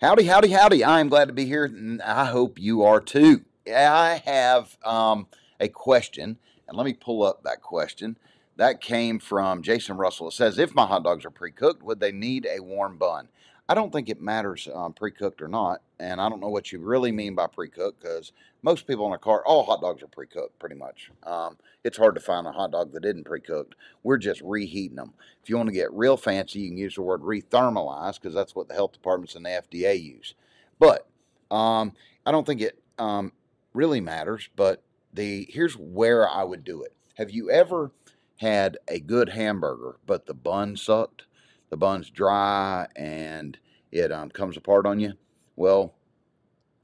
Howdy, howdy, howdy. I am glad to be here, and I hope you are too. I have um, a question, and let me pull up that question. That came from Jason Russell. It says, If my hot dogs are pre cooked, would they need a warm bun? I don't think it matters um, pre cooked or not. And I don't know what you really mean by pre cooked because most people in a car, all hot dogs are pre cooked pretty much. Um, it's hard to find a hot dog that isn't pre cooked. We're just reheating them. If you want to get real fancy, you can use the word rethermalize because that's what the health departments and the FDA use. But um, I don't think it um, really matters. But the here's where I would do it. Have you ever had a good hamburger, but the bun sucked? The bun's dry and it um, comes apart on you, well,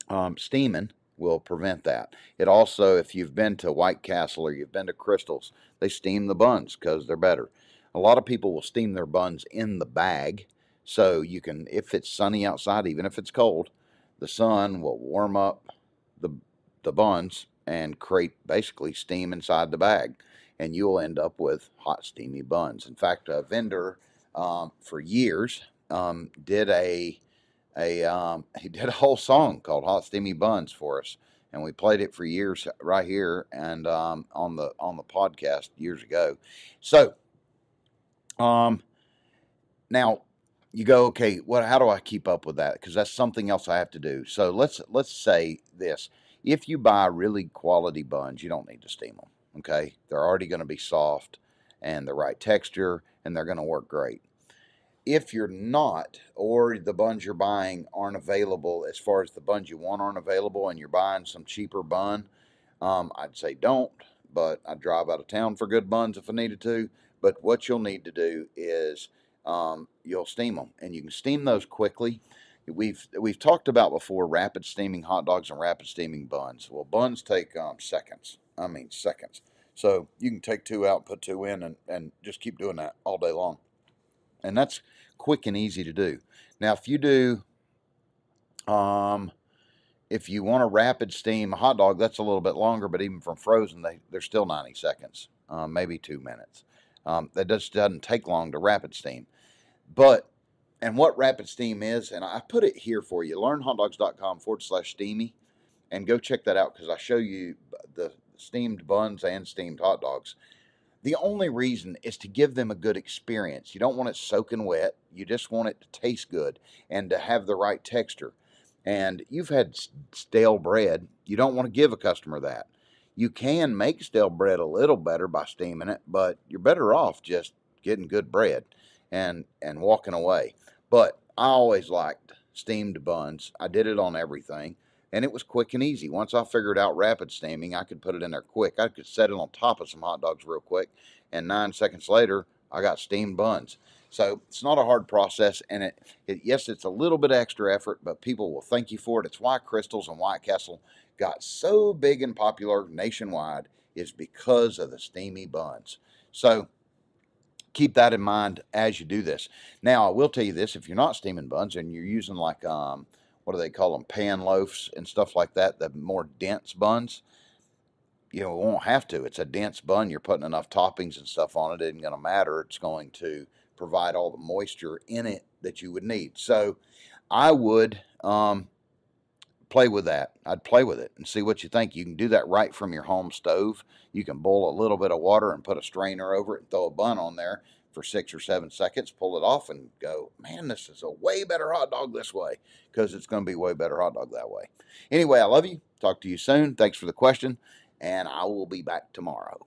um, steaming will prevent that. It also, if you've been to White Castle or you've been to Krystal's, they steam the buns because they're better. A lot of people will steam their buns in the bag, so you can, if it's sunny outside, even if it's cold, the sun will warm up the the buns and create basically steam inside the bag, and you'll end up with hot, steamy buns. In fact, a vendor um, for years. Um, did a a um, he did a whole song called "Hot Steamy Buns" for us, and we played it for years right here and um, on the on the podcast years ago. So, um, now you go okay. What? How do I keep up with that? Because that's something else I have to do. So let's let's say this: if you buy really quality buns, you don't need to steam them. Okay, they're already going to be soft and the right texture, and they're going to work great. If you're not, or the buns you're buying aren't available, as far as the buns you want aren't available, and you're buying some cheaper bun, um, I'd say don't. But I'd drive out of town for good buns if I needed to. But what you'll need to do is um, you'll steam them, and you can steam those quickly. We've we've talked about before rapid steaming hot dogs and rapid steaming buns. Well, buns take um, seconds. I mean seconds. So you can take two out, put two in, and, and just keep doing that all day long. And that's quick and easy to do. Now, if you do, um, if you want a rapid steam a hot dog, that's a little bit longer, but even from frozen, they, they're still 90 seconds, um, maybe two minutes. Um, that just doesn't take long to rapid steam. But, and what rapid steam is, and I put it here for you, learnhotdogs.com forward slash steamy, and go check that out because I show you the steamed buns and steamed hot dogs. The only reason is to give them a good experience. You don't want it soaking wet. You just want it to taste good and to have the right texture. And you've had stale bread. You don't want to give a customer that. You can make stale bread a little better by steaming it, but you're better off just getting good bread and and walking away. But I always liked steamed buns. I did it on everything and it was quick and easy. Once I figured out rapid steaming, I could put it in there quick. I could set it on top of some hot dogs real quick, and nine seconds later, I got steamed buns. So it's not a hard process, and it, it yes, it's a little bit extra effort, but people will thank you for it. It's why Krystal's and White Castle got so big and popular nationwide is because of the steamy buns. So keep that in mind as you do this. Now, I will tell you this: if you're not steaming buns and you're using like um, what do they call them, pan loaves and stuff like that, the more dense buns. You know, won't have to. It's a dense bun. You're putting enough toppings and stuff on it. It isn't going to matter. It's going to provide all the moisture in it that you would need. So I would um, play with that. I'd play with it and see what you think. You can do that right from your home stove. You can boil a little bit of water and put a strainer over it and throw a bun on there for six or seven seconds, pull it off, and go, man, this is a way better hot dog this way because it's going to be way better hot dog that way. Anyway, I love you. Talk to you soon. Thanks for the question, and I will be back tomorrow.